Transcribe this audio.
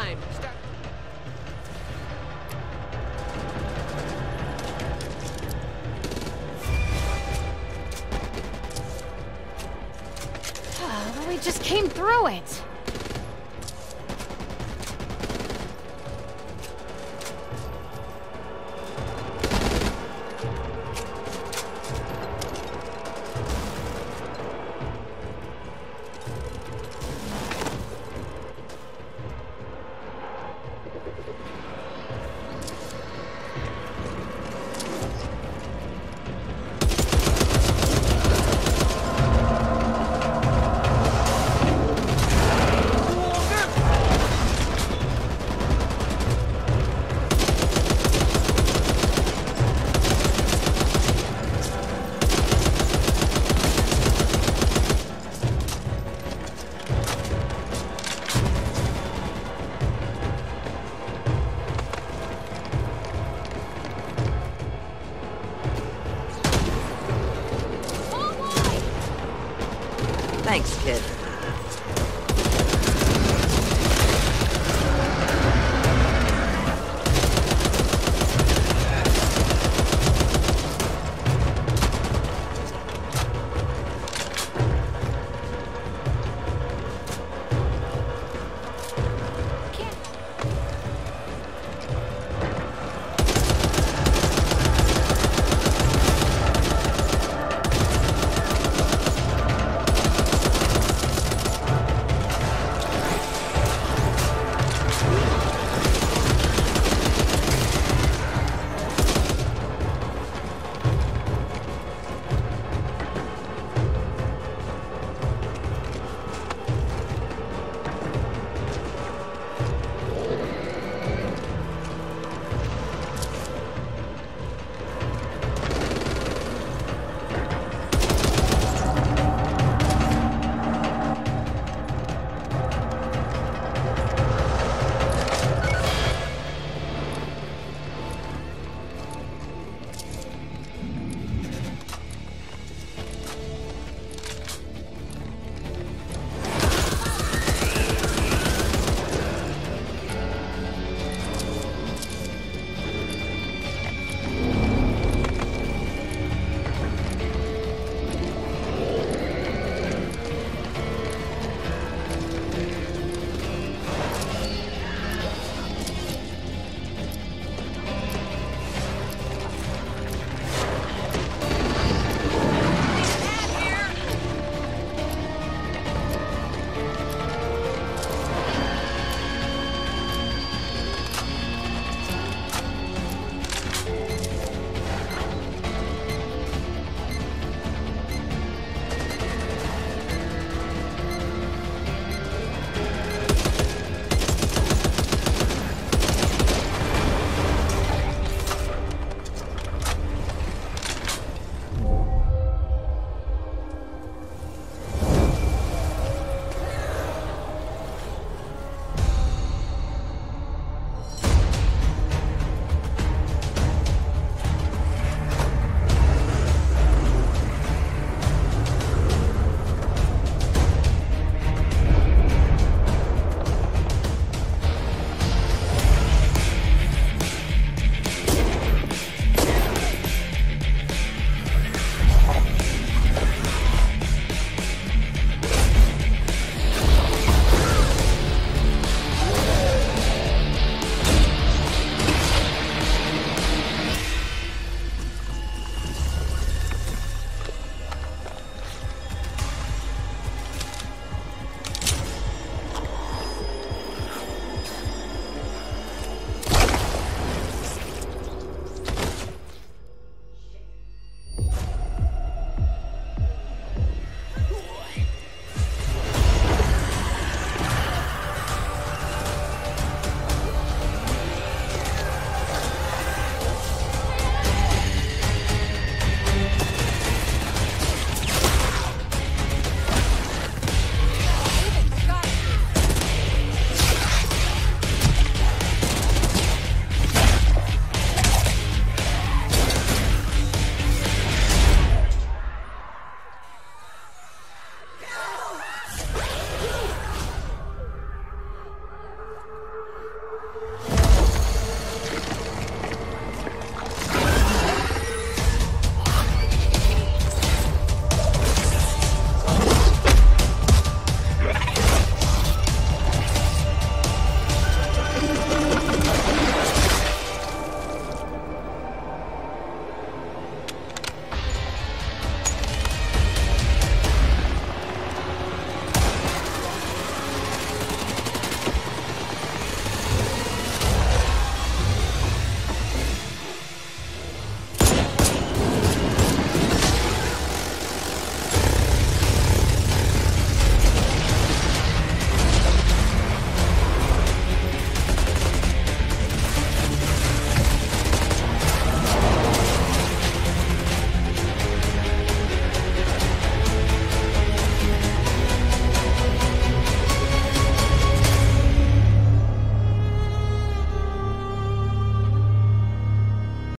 Time. Start- we just came through it.